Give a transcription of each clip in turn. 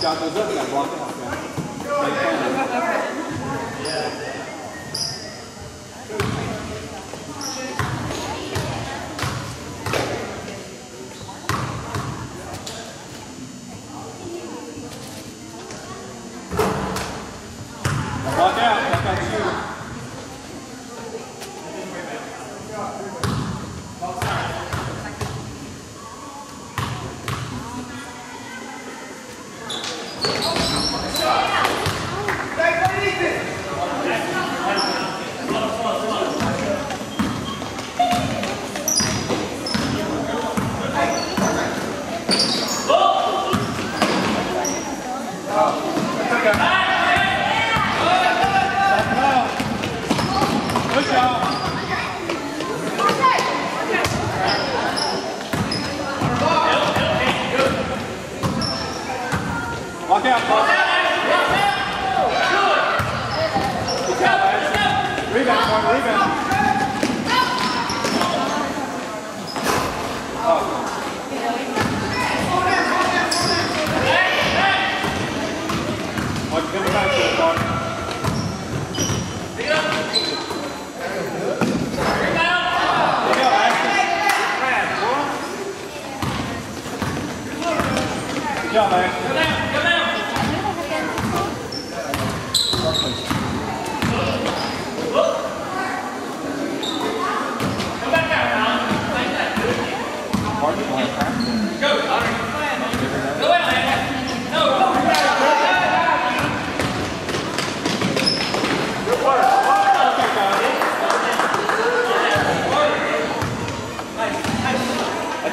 Contohnya. 边，往里边。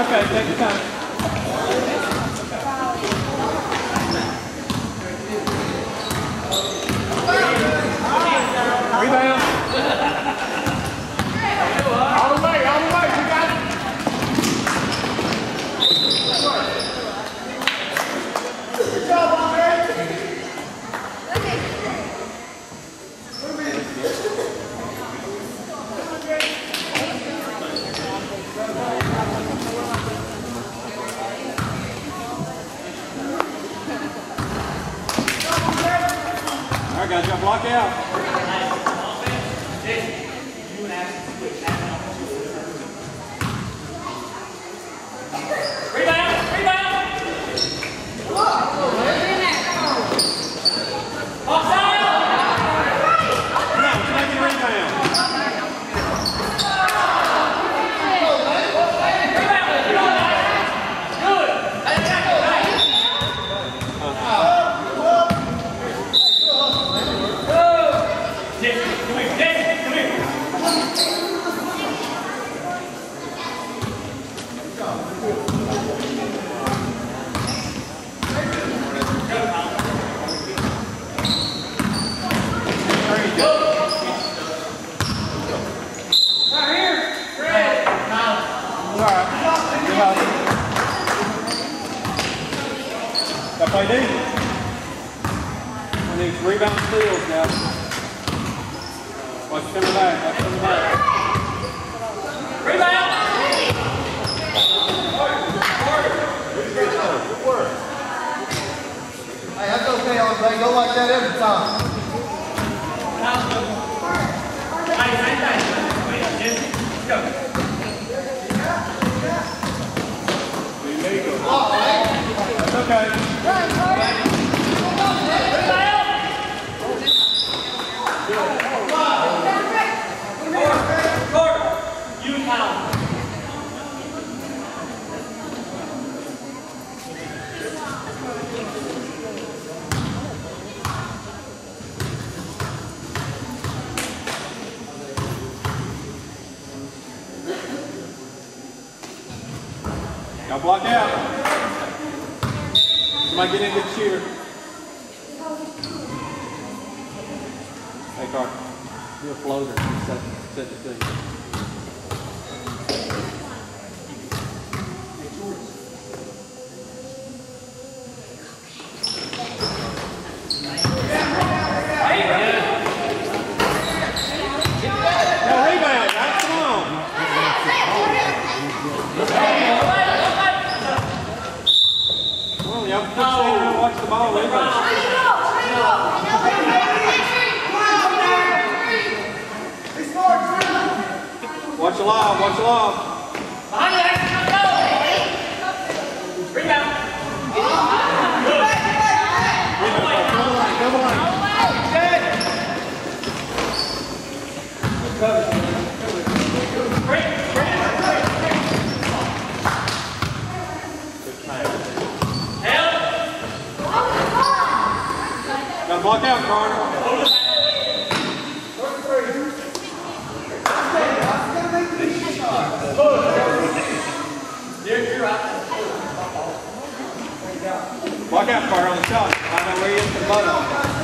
Okay, take your time. Rebound. All the way, block out. Come on, let's make it a rebound. There you go. It's all right. Good hustle. Got to play D. Need rebound steals now. Watch coming back. Watch coming back. Hey, that's okay, Andre. Go like that every time. That's okay. Now block out. Somebody get in the shooter. Hey, Carter. Do a floater. Set, set the thing. No rebound, guys. Come on. Come on, y'all. Quit standing around and watch the ball. Rebound. Watch the lob. Watch the lob. Rebound. Double line. Double line. Gotta block out, Carter. Block out, Carter, on the shot. Find out where he is to the bottom.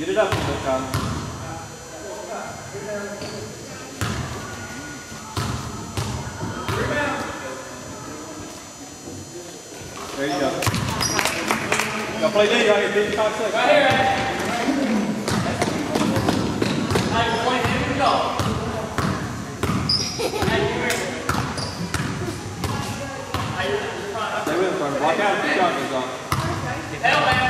Get it up bit, There you go. Now play D right here, 55 seconds. Right here, Stay with him, Block out the shot goes off.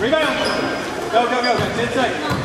Rebound. Go, go, go. 10 seconds.